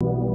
you